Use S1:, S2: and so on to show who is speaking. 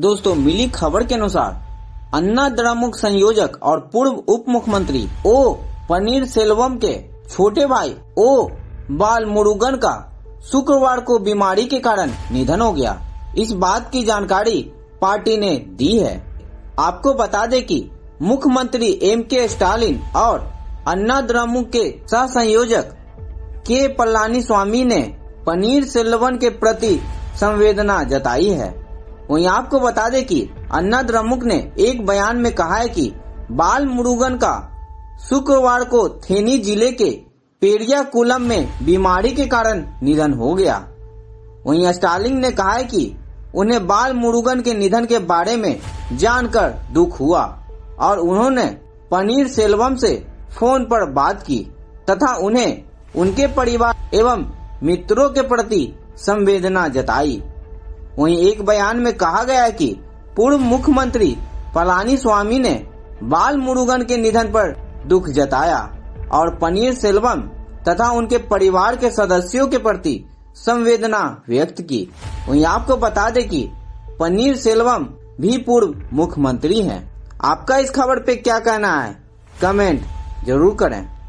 S1: दोस्तों, मिली खबर के अनुसार, अन्ना द्रमुक संयोजक और पूर्व उप मुख्यमंत्री ओ पनीर सेल्वम के छोटे भाई ओ बाल मुरुगन का शुक्रवार को बीमारी के कारण निधन हो गया। इस बात की जानकारी पार्टी ने दी है। आपको बता दें कि मुख्यमंत्री एम के स्टालिन और अन्ना द्रमुक के सह संयोजक के पलानी स्वामी ने पनीर सेल्वन के प्रति संवेदना जताई है। वहीं आपको बता दें कि अन्ना द्रमुक ने एक बयान में कहा है कि बाल मुरुगन का शुक्रवार को थेनी ज़िले के पेड़िया कुलम में बीमारी के कारण निधन हो गया। वहीं स्टालिन ने कहा है कि उन्हें बाल मुरुगन के निधन के बारे में जानकर दुख हुआ और उन्होंने पनीर सेल्वम से फ़ोन पर बात की तथा उन्हें उनके परिवार एवं मित्रों के प्रति संवेदना जताई। वहीं एक बयान में कहा गया है कि पूर्व मुख्यमंत्री पलानी स्वामी ने बाल मुरुगन के निधन पर दुख जताया और पनीर सेल्वम तथा उनके परिवार के सदस्यों के प्रति संवेदना व्यक्त की। वहीं आपको बता दें कि पनीर सेल्वम भी पूर्व मुख्यमंत्री हैं। आपका इस खबर पे क्या कहना है? कमेंट ज़रूर करें।